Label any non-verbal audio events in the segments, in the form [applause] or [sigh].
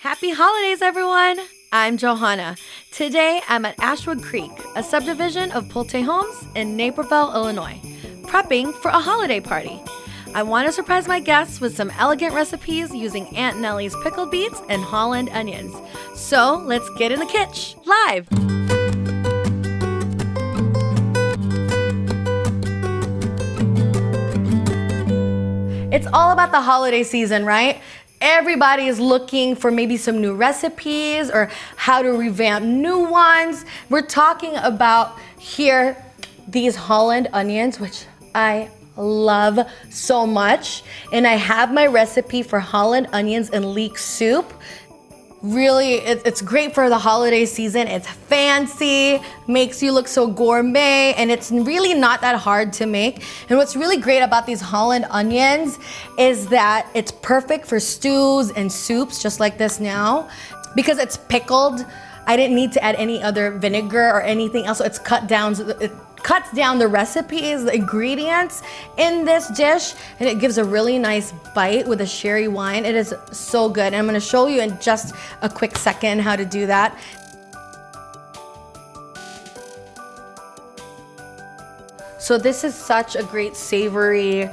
Happy holidays, everyone! I'm Johanna. Today, I'm at Ashwood Creek, a subdivision of Pulte Homes in Naperville, Illinois, prepping for a holiday party. I want to surprise my guests with some elegant recipes using Aunt Nellie's pickled beets and Holland onions. So let's get in the kitchen live! It's all about the holiday season, right? Everybody is looking for maybe some new recipes or how to revamp new ones. We're talking about here these Holland onions, which I love so much. And I have my recipe for Holland onions and leek soup really it, it's great for the holiday season. It's fancy makes you look so gourmet and it's really not that hard to make. And what's really great about these holland onions is that it's perfect for stews and soups just like this now. Because it's pickled i didn't need to add any other vinegar or anything else so it's cut down so it, cuts down the recipes, the ingredients in this dish, and it gives a really nice bite with a sherry wine. It is so good. And I'm gonna show you in just a quick second how to do that. So this is such a great savory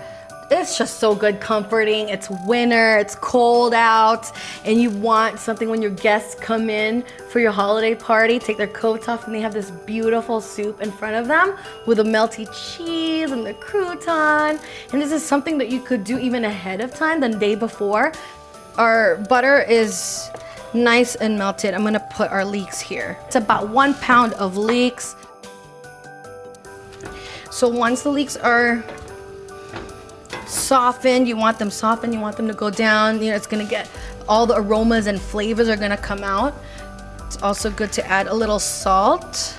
it's just so good, comforting. It's winter, it's cold out, and you want something when your guests come in for your holiday party, take their coats off, and they have this beautiful soup in front of them with the melty cheese and the crouton. And this is something that you could do even ahead of time, the day before. Our butter is nice and melted. I'm gonna put our leeks here. It's about one pound of leeks. So once the leeks are softened. You want them softened. You want them to go down. You know, it's gonna get all the aromas and flavors are gonna come out. It's also good to add a little salt.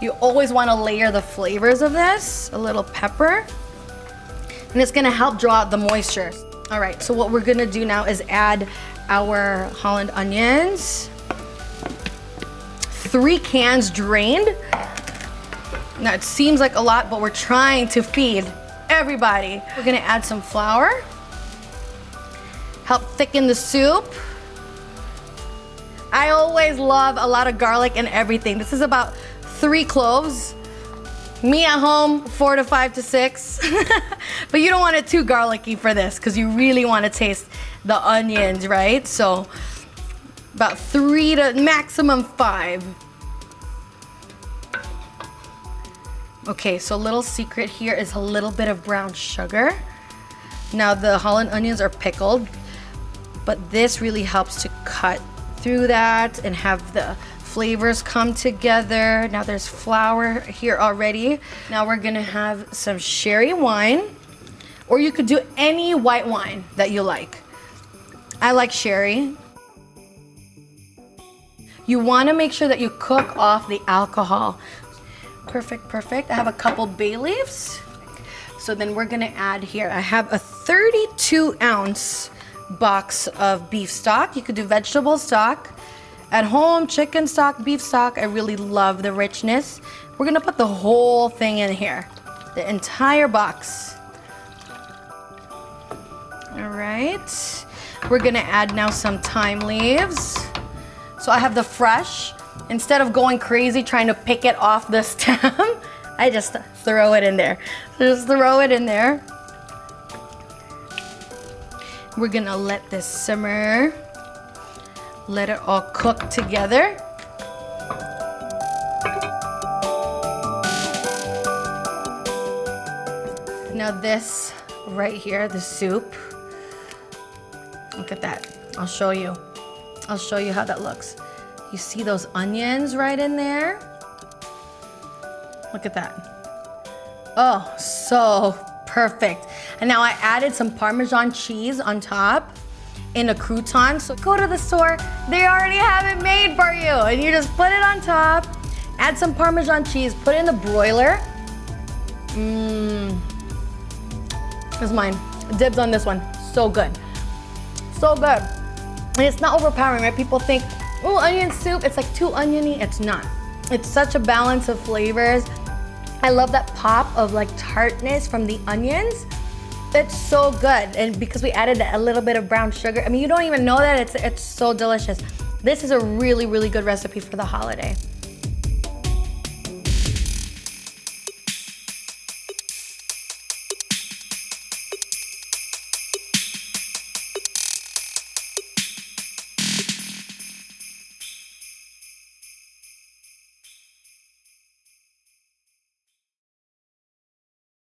You always want to layer the flavors of this. A little pepper. And it's gonna help draw out the moisture. All right, so what we're gonna do now is add our Holland onions. Three cans drained. Now it seems like a lot, but we're trying to feed everybody. We're gonna add some flour. Help thicken the soup. I always love a lot of garlic and everything. This is about three cloves. Me at home, four to five to six. [laughs] but you don't want it too garlicky for this because you really want to taste the onions, right? So about three to maximum five. Okay, so a little secret here is a little bit of brown sugar. Now the Holland onions are pickled, but this really helps to cut through that and have the flavors come together. Now there's flour here already. Now we're gonna have some sherry wine, or you could do any white wine that you like. I like sherry. You wanna make sure that you cook off the alcohol. Perfect, perfect. I have a couple bay leaves. So then we're gonna add here, I have a 32 ounce box of beef stock. You could do vegetable stock. At home, chicken stock, beef stock. I really love the richness. We're gonna put the whole thing in here. The entire box. All right. We're gonna add now some thyme leaves. So I have the fresh, Instead of going crazy trying to pick it off the stem, [laughs] I just throw it in there. Just throw it in there. We're gonna let this simmer. Let it all cook together. Now this right here, the soup. Look at that. I'll show you. I'll show you how that looks. You see those onions right in there? Look at that. Oh, so perfect. And now I added some Parmesan cheese on top in a crouton. So go to the store, they already have it made for you. And you just put it on top, add some Parmesan cheese, put it in the broiler. Mmm. Is mine. Dibs on this one. So good. So good. And it's not overpowering, right? People think oh, onion soup, it's like too oniony. It's not. It's such a balance of flavors. I love that pop of like tartness from the onions. It's so good, and because we added a little bit of brown sugar, I mean, you don't even know that it's it's so delicious. This is a really, really good recipe for the holiday.